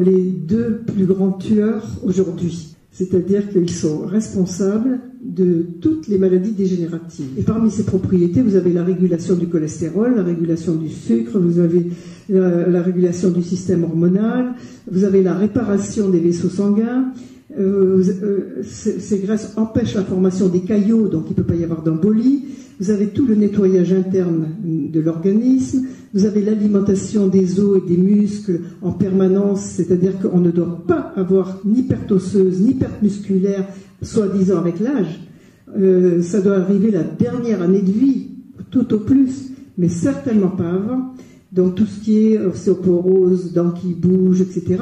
les deux plus grands tueurs aujourd'hui. C'est-à-dire qu'ils sont responsables de toutes les maladies dégénératives. Et parmi ces propriétés, vous avez la régulation du cholestérol, la régulation du sucre, vous avez la, régulation du système hormonal, vous avez la réparation des vaisseaux sanguins. Euh, euh, ces graisses empêchent la formation des caillots, donc il ne peut pas y avoir d'embolie. Vous avez tout le nettoyage interne de l'organisme, vous avez l'alimentation des os et des muscles en permanence, c'est-à-dire qu'on ne doit pas avoir ni perte osseuse, ni perte musculaire, soi-disant avec l'âge. Euh, ça doit arriver la dernière année de vie, tout au plus, mais certainement pas avant. Donc tout ce qui est ostéoporose, dents qui bougent, etc.,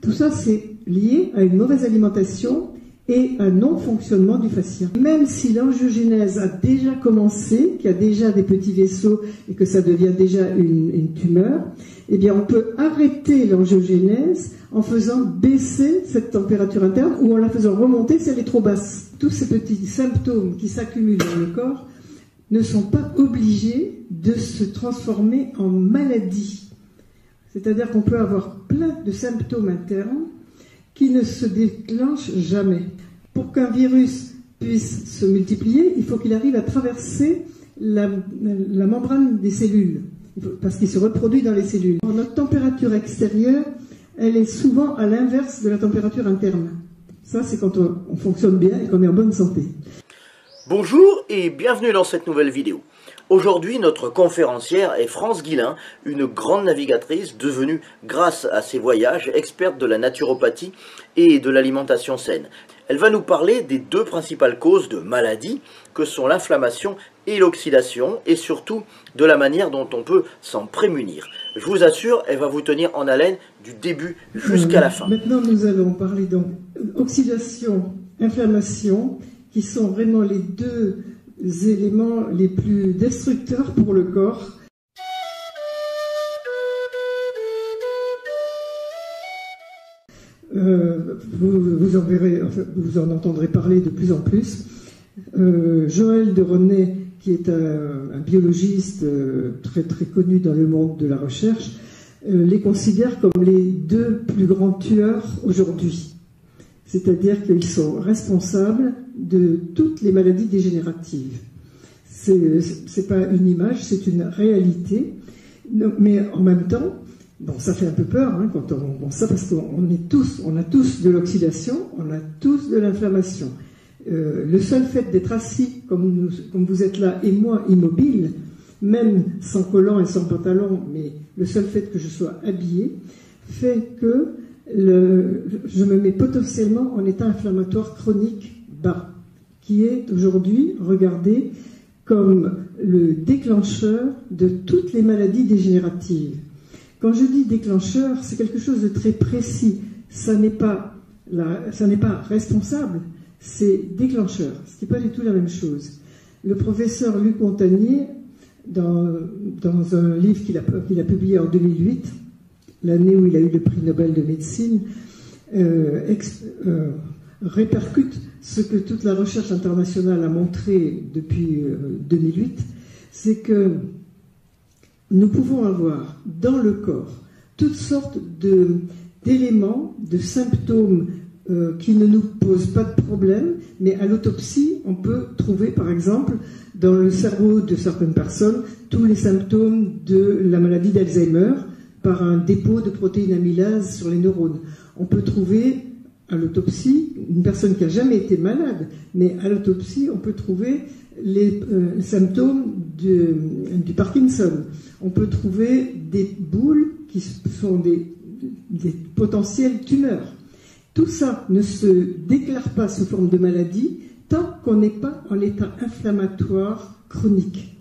tout ça c'est lié à une mauvaise alimentation et un non-fonctionnement du fascia. Même si l'angiogénèse a déjà commencé, qu'il y a déjà des petits vaisseaux et que ça devient déjà une, tumeur, eh bien on peut arrêter l'angiogénèse en faisant baisser cette température interne ou en la faisant remonter si elle est trop basse. Tous ces petits symptômes qui s'accumulent dans le corps ne sont pas obligés de se transformer en maladie. C'est-à-dire qu'on peut avoir plein de symptômes internes qui ne se déclenche jamais. Pour qu'un virus puisse se multiplier, il faut qu'il arrive à traverser la, membrane des cellules, parce qu'il se reproduit dans les cellules. Notre température extérieure, elle est souvent à l'inverse de la température interne. Ça, c'est quand on fonctionne bien et qu'on est en bonne santé. Bonjour et bienvenue dans cette nouvelle vidéo. Aujourd'hui, notre conférencière est France Guillain, une grande navigatrice devenue, grâce à ses voyages, experte de la naturopathie et de l'alimentation saine. Elle va nous parler des deux principales causes de maladies, que sont l'inflammation et l'oxydation, et surtout de la manière dont on peut s'en prémunir. Je vous assure, elle va vous tenir en haleine du début jusqu'à la fin. Maintenant, nous allons parler donc oxydation, inflammation, qui sont vraiment les deux éléments les plus destructeurs pour le corps. Euh, vous, en entendrez parler de plus en plus. Euh, Joël de René, qui est un, biologiste euh, très très connu dans le monde de la recherche, les considère comme les deux plus grands tueurs aujourd'hui. C'est-à-dire qu'ils sont responsables de toutes les maladies dégénératives. Ce n'est pas une image, c'est une réalité. Mais en même temps, bon, ça fait un peu peur hein, quand on pense ça, parce qu'on est tous, on a tous de l'oxydation, on a tous de l'inflammation. Euh, le seul fait d'être assis, comme, vous êtes là, et moi immobile, même sans collant et sans pantalon, mais le seul fait que je sois habillé, fait que je me mets potentiellement en état inflammatoire chronique bas, qui est aujourd'hui regardé comme le déclencheur de toutes les maladies dégénératives. Quand je dis déclencheur, c'est quelque chose de très précis. Ça n'est pas, pas responsable, c'est déclencheur, ce qui n'est pas du tout la même chose. Le professeur Luc Montagnier, dans, dans un livre qu'il a, qu'il a publié en 2008, l'année où il a eu le prix Nobel de médecine, euh, euh, répercute ce que toute la recherche internationale a montré depuis 2008, euh, c'est que nous pouvons avoir dans le corps toutes sortes d'éléments, de, symptômes qui ne nous posent pas de problème, mais à l'autopsie, on peut trouver par exemple dans le cerveau de certaines personnes tous les symptômes de la maladie d'Alzheimer, par un dépôt de protéines amylase sur les neurones. On peut trouver à l'autopsie une personne qui n'a jamais été malade, mais à l'autopsie, on peut trouver les euh, symptômes du Parkinson. On peut trouver des boules qui sont des, des potentielles tumeurs. Tout ça ne se déclare pas sous forme de maladie tant qu'on n'est pas en état inflammatoire chronique.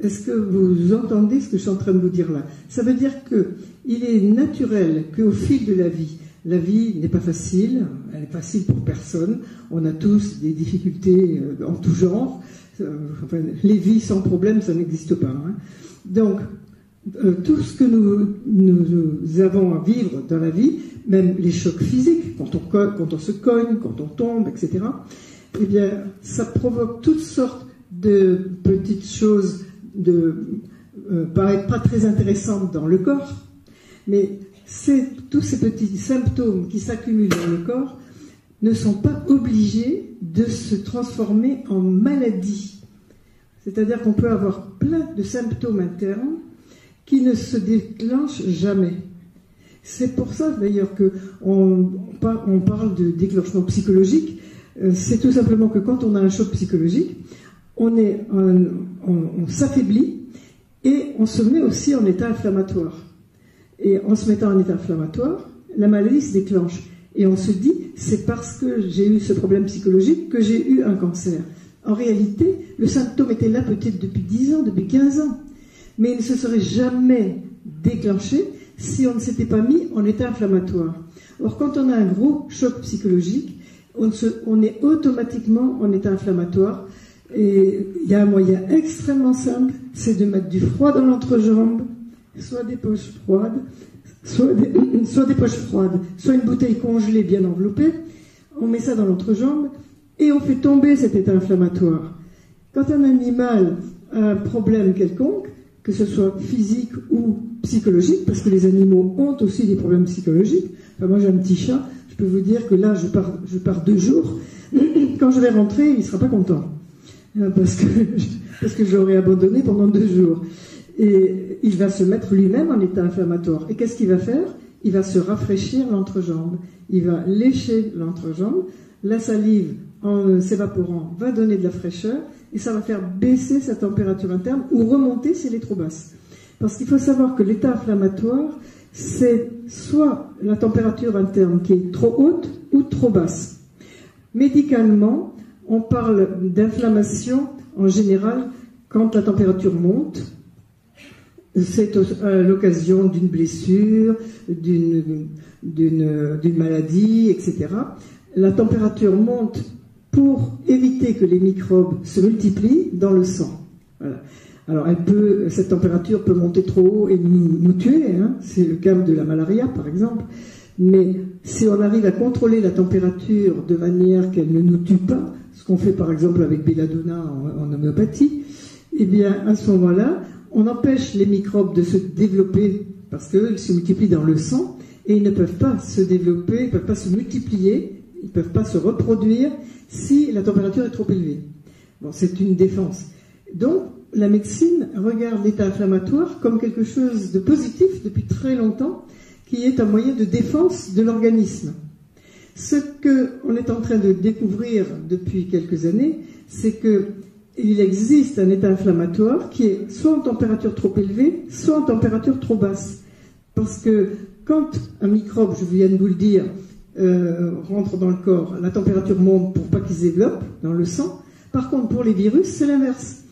Est-ce que vous entendez ce que je suis en train de vous dire là? Ça veut dire qu'il est naturel qu'au fil de la vie, la vie n'est pas facile, elle est facile pour personne. On a tous des difficultés euh, en tout genre. Euh, les vies sans problème, ça n'existe pas. Hein. Donc, euh, tout ce que nous, avons à vivre dans la vie, même les chocs physiques, quand on, quand on se cogne, quand on tombe, etc., eh bien, ça provoque toutes sortes de petites choses de, euh, paraît pas très intéressante dans le corps, mais tous ces petits symptômes qui s'accumulent dans le corps ne sont pas obligés de se transformer en maladie. C'est-à-dire qu'on peut avoir plein de symptômes internes qui ne se déclenchent jamais. C'est pour ça d'ailleurs qu'on on parle de déclenchement psychologique. Euh, c'est tout simplement que quand on a un choc psychologique, on s'affaiblit et on se met aussi en état inflammatoire. Et en se mettant en état inflammatoire, la maladie se déclenche. Et on se dit, c'est parce que j'ai eu ce problème psychologique que j'ai eu un cancer. En réalité, le symptôme était là peut-être depuis 10 ans, depuis 15 ans. Mais il ne se serait jamais déclenché si on ne s'était pas mis en état inflammatoire. Or, quand on a un gros choc psychologique, on, on est automatiquement en état inflammatoire. Et il y a un moyen extrêmement simple, c'est de mettre du froid dans l'entrejambe, soit des poches froides, soit des, poches froides, soit une bouteille congelée bien enveloppée. On met ça dans l'entrejambe et on fait tomber cet état inflammatoire. Quand un animal a un problème quelconque, que ce soit physique ou psychologique, parce que les animaux ont aussi des problèmes psychologiques. moi j'ai un petit chat, je peux vous dire que là je pars, je pars deux jours. Quand je vais rentrer, il ne sera pas content. Euh, parce que, parce que je l'aurai abandonné pendant deux jours. Et il va se mettre lui-même en état inflammatoire. Et qu'est-ce qu'il va faire? Il va se rafraîchir l'entrejambe. Il va lécher l'entrejambe. La salive, en s'évaporant, va donner de la fraîcheur. Et ça va faire baisser sa température interne ou remonter si elle est trop basse. Parce qu'il faut savoir que l'état inflammatoire, c'est soit la température interne qui est trop haute ou trop basse. Médicalement, on parle d'inflammation en général quand la température monte c'est à l'occasion d'une blessure, d'une maladie, etc. La température monte pour éviter que les microbes se multiplient dans le sang. Alors, elle peut, cette température peut monter trop haut et nous, tuer. Hein. C'est le cas de la malaria, par exemple. Mais si on arrive à contrôler la température de manière qu'elle ne nous tue pas, ce qu'on fait par exemple avec belladonna en, en homéopathie, eh bien, à ce moment-là, on empêche les microbes de se développer parce qu'ils se multiplient dans le sang et ils ne peuvent pas se développer, ils ne peuvent pas se multiplier, ils ne peuvent pas se reproduire si la température est trop élevée. Bon, c'est une défense. Donc, la médecine regarde l'état inflammatoire comme quelque chose de positif depuis très longtemps, qui est un moyen de défense de l'organisme. Ce qu'on est en train de découvrir depuis quelques années, c'est que il existe un état inflammatoire qui est soit en température trop élevée, soit en température trop basse. Parce que quand un microbe, je viens de vous le dire, euh, rentre dans le corps, la température monte pour pas qu'il se développe dans le sang. Par contre, pour les virus, c'est l'inverse.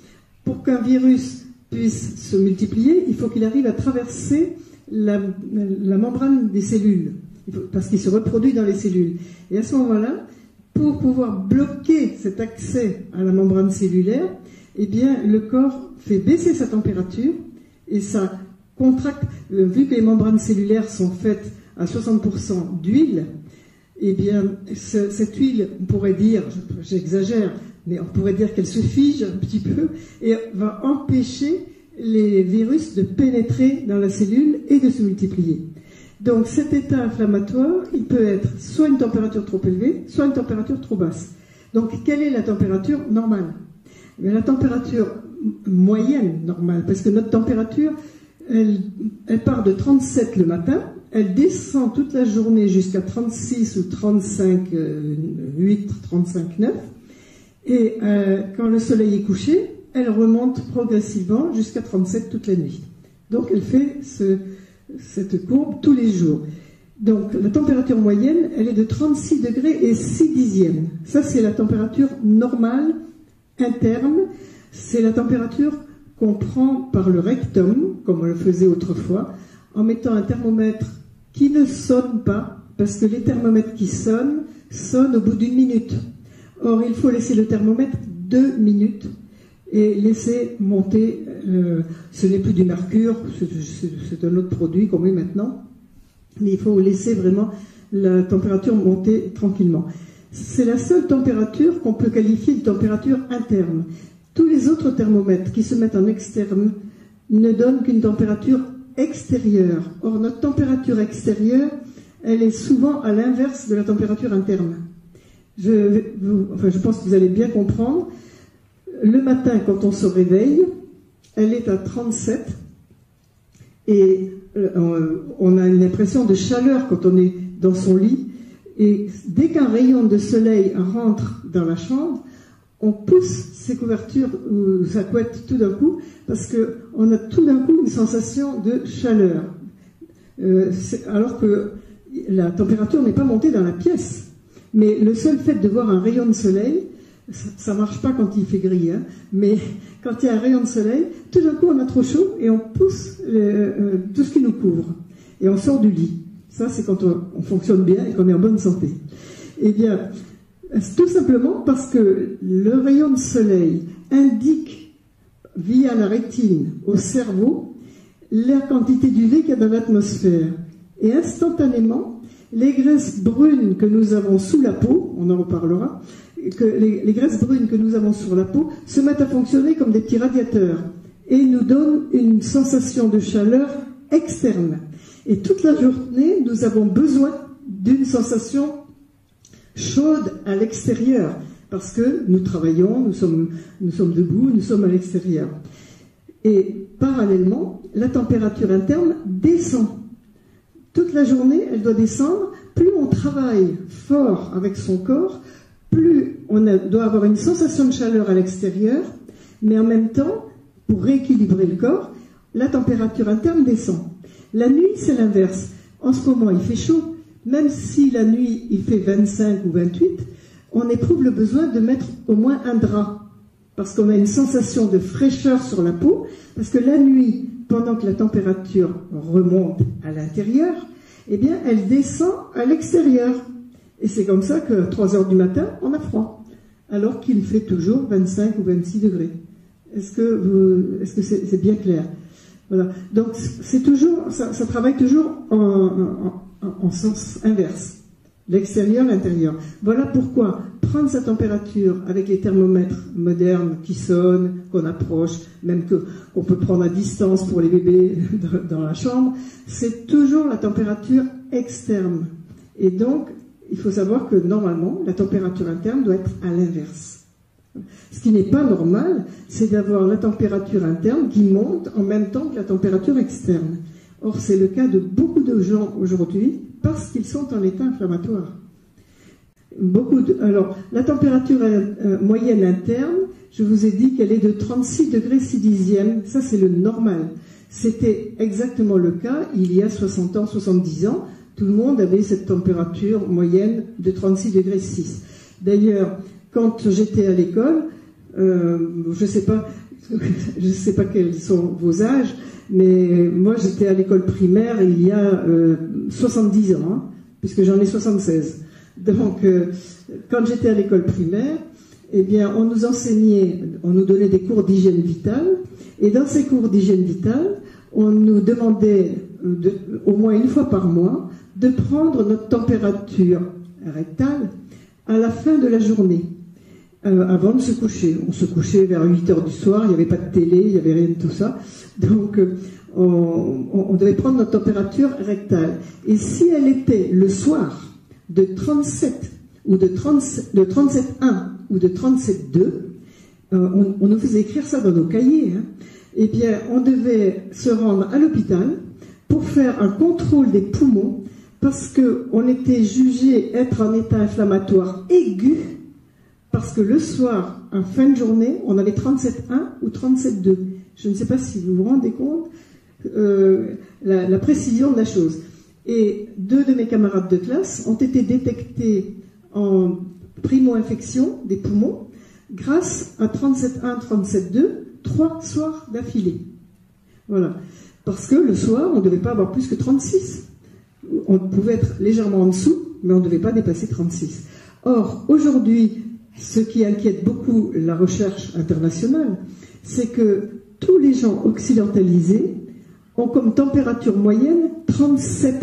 Pour qu'un virus puisse se multiplier, il faut qu'il arrive à traverser la, la membrane des cellules, parce qu'il se reproduit dans les cellules. Et à ce moment-là, pour pouvoir bloquer cet accès à la membrane cellulaire, eh le corps fait baisser sa température et ça contracte, euh, vu que les membranes cellulaires sont faites à 60% d'huile, eh cette huile, on pourrait dire, j'exagère, mais on pourrait dire qu'elle se fige un petit peu et va empêcher les virus de pénétrer dans la cellule et de se multiplier. Donc cet état inflammatoire, il peut être soit une température trop élevée, soit une température trop basse. Donc quelle est la température normale? Mais La température moyenne normale, parce que notre température, elle, part de 37 le matin, elle descend toute la journée jusqu'à 36 ou 35, 8, 35, 9, et euh, quand le soleil est couché, elle remonte progressivement jusqu'à 37 toute la nuit. Donc elle fait ce, cette courbe tous les jours. Donc la température moyenne, elle est de 36 degrés et 6 dixièmes. Ça, c'est la température normale interne. C'est la température qu'on prend par le rectum, comme on le faisait autrefois, en mettant un thermomètre qui ne sonne pas, parce que les thermomètres qui sonnent sonnent au bout d'une minute. Or, il faut laisser le thermomètre deux minutes et laisser monter, euh, ce n'est plus du mercure, c'est un autre produit qu'on met maintenant, mais il faut laisser vraiment la température monter tranquillement. C'est la seule température qu'on peut qualifier de température interne. Tous les autres thermomètres qui se mettent en externe ne donnent qu'une température extérieure. Or, notre température extérieure, elle est souvent à l'inverse de la température interne. Je, enfin, je pense que vous allez bien comprendre. Le matin, quand on se réveille, elle est à 37 et euh, on a une impression de chaleur quand on est dans son lit. Et dès qu'un rayon de soleil rentre dans la chambre, on pousse ses couvertures ou sa couette tout d'un coup parce qu'on a tout d'un coup une sensation de chaleur. Euh, alors que la température n'est pas montée dans la pièce. Mais le seul fait de voir un rayon de soleil, ça marche pas quand il fait gris, hein, mais quand il y a un rayon de soleil, tout d'un coup on a trop chaud et on pousse euh, tout ce qui nous couvre. Et on sort du lit. Ça, c'est quand on, fonctionne bien et qu'on est en bonne santé. Eh bien, tout simplement parce que le rayon de soleil indique via la rétine au cerveau la quantité d'UV qu'il y a dans l'atmosphère. Et instantanément, les graisses brunes que nous avons sous la peau, on en reparlera, les, graisses brunes que nous avons sur la peau se mettent à fonctionner comme des petits radiateurs et nous donnent une sensation de chaleur externe. Et toute la journée, nous avons besoin d'une sensation chaude à l'extérieur parce que nous travaillons, nous sommes, nous sommes debout, nous sommes à l'extérieur. Et parallèlement, la température interne descend. Toute la journée, elle doit descendre. Plus on travaille fort avec son corps, plus on doit avoir une sensation de chaleur à l'extérieur, mais en même temps, pour rééquilibrer le corps, la température interne descend. La nuit, c'est l'inverse. En ce moment, il fait chaud. Même si la nuit, il fait 25 ou 28, on éprouve le besoin de mettre au moins un drap. Parce qu'on a une sensation de fraîcheur sur la peau. Parce que la nuit, pendant que la température remonte à l'intérieur, eh bien, elle descend à l'extérieur. Et c'est comme ça que 3 heures du matin, on a froid, alors qu'il fait toujours 25 ou 26 degrés. Est-ce que c'est bien clair? Voilà. Donc c'est toujours, ça, travaille toujours en, sens inverse, l'extérieur, l'intérieur. Voilà pourquoi prendre sa température avec les thermomètres modernes qui sonnent, qu'on approche, même qu'on peut prendre à distance pour les bébés dans la chambre, c'est toujours la température externe. Et donc il faut savoir que normalement, la température interne doit être à l'inverse. Ce qui n'est pas normal, c'est d'avoir la température interne qui monte en même temps que la température externe. Or, c'est le cas de beaucoup de gens aujourd'hui parce qu'ils sont en état inflammatoire. Beaucoup alors, la température euh, moyenne interne, je vous ai dit qu'elle est de 36 degrés 6 dixièmes. Ça, c'est le normal. C'était exactement le cas il y a 60 ans, 70 ans tout le monde avait cette température moyenne de 36 degrés 6. D'ailleurs, quand j'étais à l'école, euh, je ne sais pas, je sais pas quels sont vos âges, mais moi j'étais à l'école primaire il y a 70 euh, ans, hein, puisque j'en ai 76. Donc, euh, quand j'étais à l'école primaire, eh bien, on nous enseignait, on nous donnait des cours d'hygiène vitale, et dans ces cours d'hygiène vitale, on nous demandait au moins une fois par mois de prendre notre température rectale à la fin de la journée, euh, avant de se coucher. On se couchait vers 8 heures du soir, il n'y avait pas de télé, il n'y avait rien de tout ça. Donc, euh, on, devait prendre notre température rectale. Et si elle était le soir de 37 ou de, 37, de 37,1 ou de 37,2, euh, on, nous faisait écrire ça dans nos cahiers, hein. eh bien, on devait se rendre à l'hôpital pour faire un contrôle des poumons parce qu'on était jugé être en état inflammatoire aigu, parce que le soir, en fin de journée, on avait 37,1 ou 37,2. Je ne sais pas si vous vous rendez compte euh, la, précision de la chose. Et deux de mes camarades de classe ont été détectés en primo-infection des poumons grâce à 37,1, 37,2, trois soirs d'affilée. Voilà. Parce que le soir, on ne devait pas avoir plus que 36 on pouvait être légèrement en dessous, mais on ne devait pas dépasser 36. Or, aujourd'hui, ce qui inquiète beaucoup la recherche internationale, c'est que tous les gens occidentalisés ont comme température moyenne 37,2.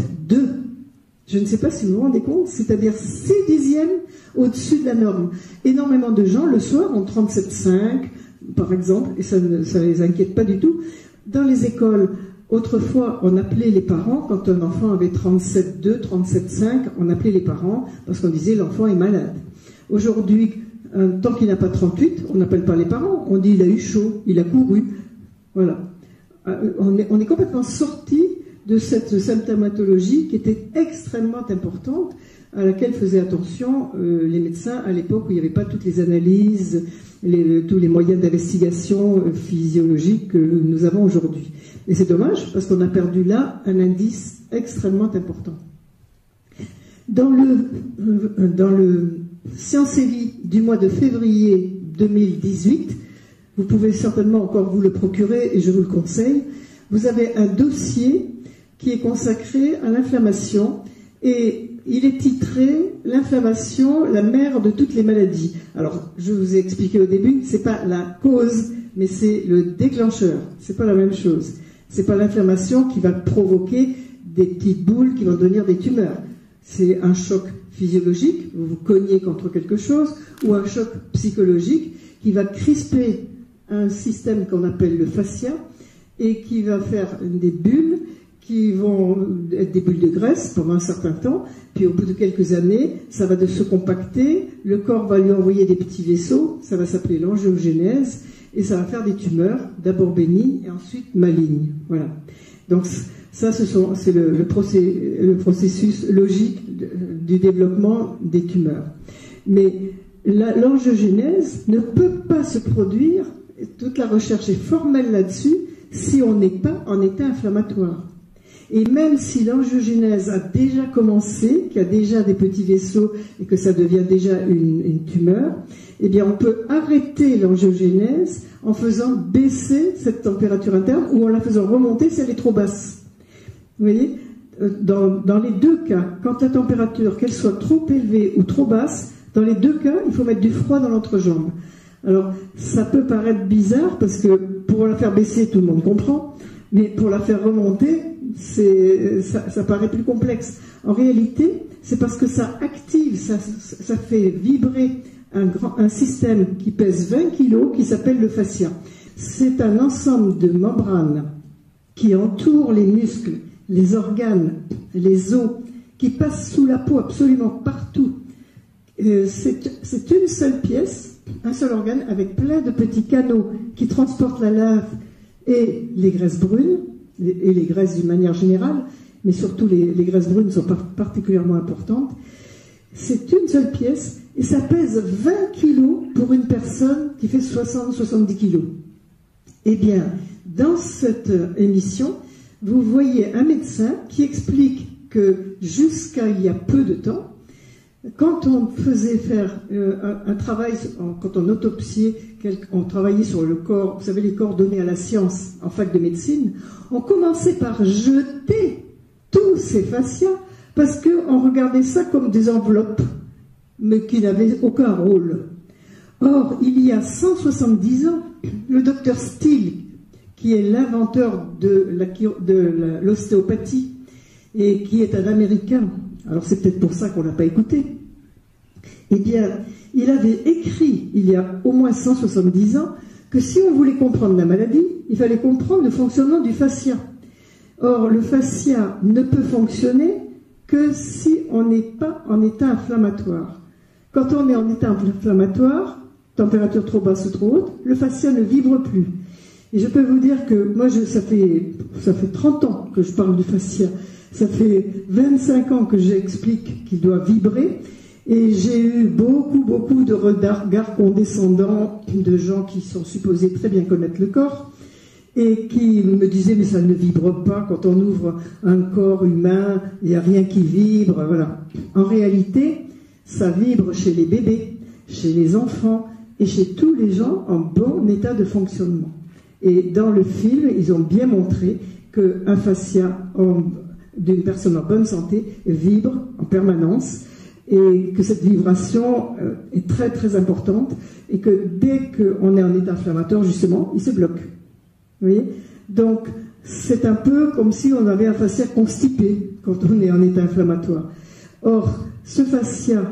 Je ne sais pas si vous vous rendez compte, c'est-à-dire 6 dixièmes au-dessus de la norme. Énormément de gens, le soir, ont 37,5, par exemple, et ça ne les inquiète pas du tout. Dans les écoles, Autrefois, on appelait les parents, quand un enfant avait 37,2, 37,5, on appelait les parents parce qu'on disait l'enfant est malade. Aujourd'hui, tant qu'il n'a pas 38, on n'appelle pas les parents, on dit il a eu chaud, il a couru. Voilà. Euh, on est, complètement sorti de cette symptomatologie qui était extrêmement importante, à laquelle faisaient attention euh, les médecins à l'époque où il n'y avait pas toutes les analyses, tous les moyens d'investigation euh, physiologique que nous avons aujourd'hui. Et c'est dommage parce qu'on a perdu là un indice extrêmement important. Dans le, dans Science et Vie du mois de février 2018, vous pouvez certainement encore vous le procurer et je vous le conseille, vous avez un dossier qui est consacré à l'inflammation et il est titré L'inflammation, la mère de toutes les maladies. Alors, je vous ai expliqué au début, c'est pas la cause, mais c'est le déclencheur. C'est pas la même chose. C'est pas l'inflammation qui va provoquer des petites boules qui vont devenir des tumeurs. C'est un choc physiologique, vous vous cognez contre quelque chose, ou un choc psychologique qui va crisper un système qu'on appelle le fascia et qui va faire des bulles qui vont être des bulles de graisse pendant un certain temps, puis au bout de quelques années, ça va de se compacter, le corps va lui envoyer des petits vaisseaux, ça va s'appeler l'angiogénèse, et ça va faire des tumeurs, d'abord bénignes et ensuite malignes. Voilà. Donc ça, c'est le, le, processus logique du développement des tumeurs. Mais l'angiogénèse ne peut pas se produire, toute la recherche est formelle là-dessus, si on n'est pas en état inflammatoire. Et même si l'angiogénèse a déjà commencé, qu'il y a déjà des petits vaisseaux et que ça devient déjà une, tumeur, eh bien on peut arrêter l'angiogénèse en faisant baisser cette température interne ou en la faisant remonter si elle est trop basse. Vous voyez euh, dans, dans les deux cas, quand la température, qu'elle soit trop élevée ou trop basse, dans les deux cas, il faut mettre du froid dans l'entrejambe. Alors, ça peut paraître bizarre parce que pour la faire baisser, tout le monde comprend, mais pour la faire remonter, ça, ça, paraît plus complexe. En réalité, c'est parce que ça active, ça, fait vibrer un système qui pèse 20 kg qui s'appelle le fascia. C'est un ensemble de membranes qui entourent les muscles, les organes, les os, qui passent sous la peau absolument partout. Euh, c'est une seule pièce, un seul organe avec plein de petits canaux qui transportent la lave et les graisses brunes et les graisses d'une manière générale, mais surtout les, graisses brunes sont particulièrement importantes. C'est une seule pièce et ça pèse 20 kilos pour une personne qui fait 60-70 kilos. Eh bien, dans cette émission, vous voyez un médecin qui explique que jusqu'à il y a peu de temps, quand on faisait faire euh, un, travail, quand on autopsiait, on travaillait sur le corps, vous savez, les corps donnés à la science en fac de médecine, on commençait par jeter tous ces fascias parce qu'on regardait ça comme des enveloppes, mais qui n'avaient aucun rôle. Or, il y a 170 ans, le docteur Steele, qui est l'inventeur de l'ostéopathie et qui est un Américain, alors c'est peut-être pour ça qu'on ne l'a pas écouté, eh bien, il avait écrit, il y a au moins 170 ans, que si on voulait comprendre la maladie, il fallait comprendre le fonctionnement du fascia. Or, le fascia ne peut fonctionner que si on n'est pas en état inflammatoire. Quand on est en état inflammatoire, température trop basse ou trop haute, le fascia ne vibre plus. Et je peux vous dire que moi, ça, fait, ça fait 30 ans que je parle du fascia. Ça fait 25 ans que j'explique qu'il doit vibrer. Et j'ai eu beaucoup, beaucoup de regards condescendants de gens qui sont supposés très bien connaître le corps et qui me disaient mais ça ne vibre pas quand on ouvre un corps humain, il n'y a rien qui vibre, voilà. En réalité, ça vibre chez les bébés, chez les enfants et chez tous les gens en bon état de fonctionnement. Et dans le film, ils ont bien montré qu'un fascia d'une personne en bonne santé vibre en permanence et que cette vibration euh, est très très importante et que dès qu'on est en état inflammatoire, justement, il se bloque. Vous voyez? Donc, c'est un peu comme si on avait un fascia constipé quand on est en état inflammatoire. Or, ce fascia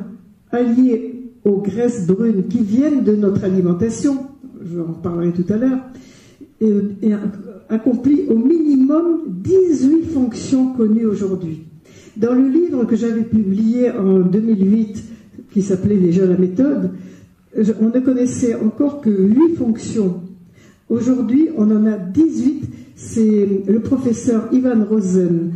allié aux graisses brunes qui viennent de notre alimentation, je en reparlerai tout à l'heure, et, accomplit au minimum 18 fonctions connues aujourd'hui. Dans le livre que j'avais publié en 2008, qui s'appelait déjà La méthode, on ne connaissait encore que 8 fonctions. Aujourd'hui, on en a 18. C'est le professeur Ivan Rosen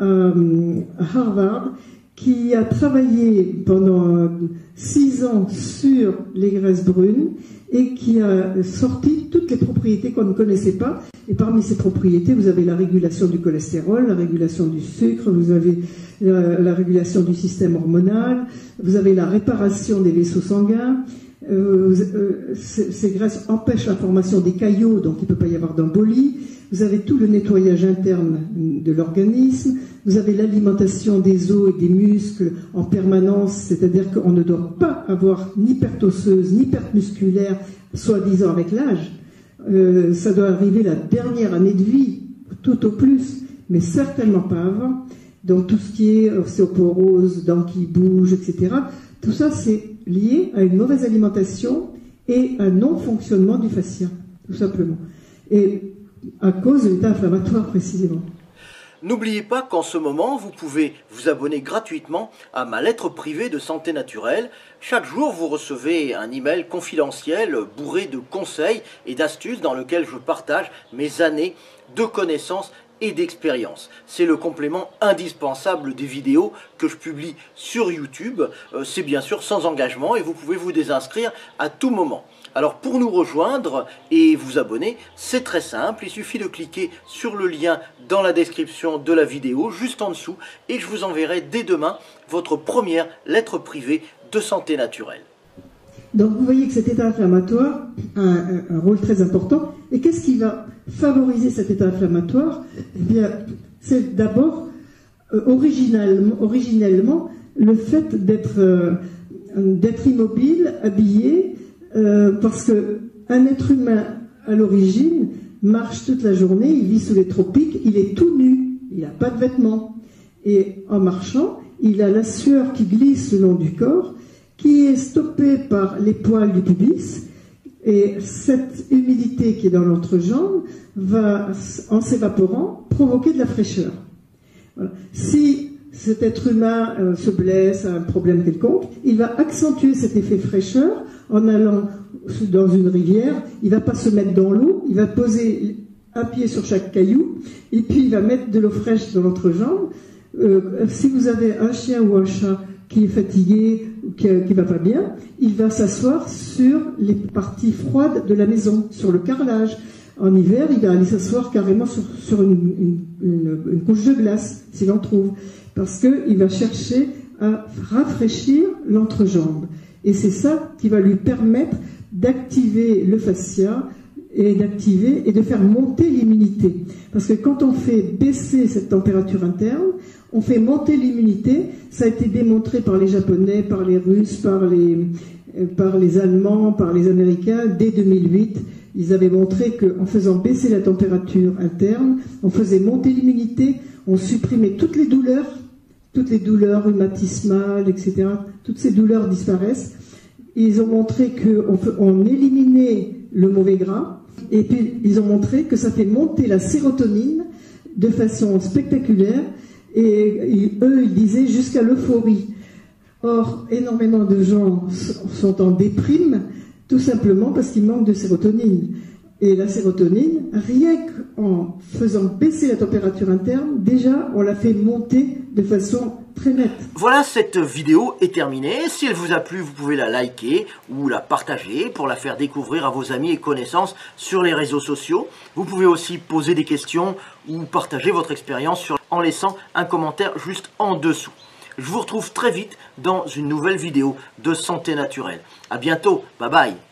euh, à Harvard qui a travaillé pendant 6 ans sur les graisses brunes et qui a sorti toutes les propriétés qu'on ne connaissait pas. Et parmi ces propriétés, vous avez la régulation du cholestérol, la régulation du sucre, vous avez la, régulation du système hormonal, vous avez la réparation des vaisseaux sanguins. Euh, euh, ces graisses empêchent la formation des caillots, donc il ne peut pas y avoir d'embolie. Vous avez tout le nettoyage interne de l'organisme. Vous avez l'alimentation des os et des muscles en permanence, c'est-à-dire qu'on ne doit pas avoir ni perte osseuse, ni perte musculaire, soi-disant avec l'âge. Euh, ça doit arriver la dernière année de vie, tout au plus, mais certainement pas avant. Donc tout ce qui est ostéoporose, dents qui bougent, etc. Tout ça, c'est lié à une mauvaise alimentation et un non-fonctionnement du fascia, tout simplement. Et à cause de l'état inflammatoire précisément. N'oubliez pas qu'en ce moment, vous pouvez vous abonner gratuitement à ma lettre privée de santé naturelle. Chaque jour, vous recevez un email confidentiel bourré de conseils et d'astuces dans lequel je partage mes années de connaissances et d'expérience. C'est le complément indispensable des vidéos que je publie sur YouTube. Euh, c'est bien sûr sans engagement et vous pouvez vous désinscrire à tout moment. Alors pour nous rejoindre et vous abonner, c'est très simple, il suffit de cliquer sur le lien dans la description de la vidéo, juste en dessous, et je vous enverrai dès demain votre première lettre privée de santé naturelle. Donc vous voyez que cet état inflammatoire a un, rôle très important. Et qu'est-ce qui va favoriser cet état inflammatoire? Eh bien, c'est d'abord euh, originellement, le fait d'être euh, immobile, habillé, euh, parce qu'un être humain, à l'origine, marche toute la journée, il vit sous les tropiques, il est tout nu, il n'a pas de vêtements. Et en marchant, il a la sueur qui glisse le long du corps, qui est stoppée par les poils du pubis, et cette humidité qui est dans l'entrejambe va, en s'évaporant, provoquer de la fraîcheur. Si cet être humain euh, se blesse, a un problème quelconque, il va accentuer cet effet fraîcheur en allant dans une rivière, il va pas se mettre dans l'eau, il va poser un pied sur chaque caillou, et puis il va mettre de l'eau fraîche dans l'entrejambe. Euh, si vous avez un chien ou un chat qui est fatigué, qui, qui va pas bien, il va s'asseoir sur les parties froides de la maison, sur le carrelage. En hiver, il va aller s'asseoir carrément sur, une, une, couche de glace, s'il en trouve, parce qu'il va chercher à rafraîchir l'entrejambe. Et c'est ça qui va lui permettre d'activer le fascia et d'activer et de faire monter l'immunité. Parce que quand on fait baisser cette température interne, on fait monter l'immunité. Ça a été démontré par les Japonais, par les Russes, par les, euh, par les Allemands, par les Américains dès 2008. Ils avaient montré qu'en faisant baisser la température interne, on faisait monter l'immunité, on supprimait toutes les douleurs toutes les douleurs rhumatismales, etc., toutes ces douleurs disparaissent. Ils ont montré qu'on on éliminait le mauvais gras, et puis ils ont montré que ça fait monter la sérotonine de façon spectaculaire, et, eux, ils disaient jusqu'à l'euphorie. Or, énormément de gens sont en déprime, tout simplement parce qu'ils manquent de sérotonine. Et la sérotonine, rien qu'en faisant baisser la température interne, déjà on la fait monter de façon très nette. Voilà, cette vidéo est terminée. Si elle vous a plu, vous pouvez la liker ou la partager pour la faire découvrir à vos amis et connaissances sur les réseaux sociaux. Vous pouvez aussi poser des questions ou partager votre expérience en laissant un commentaire juste en dessous. Je vous retrouve très vite dans une nouvelle vidéo de santé naturelle. A bientôt, bye bye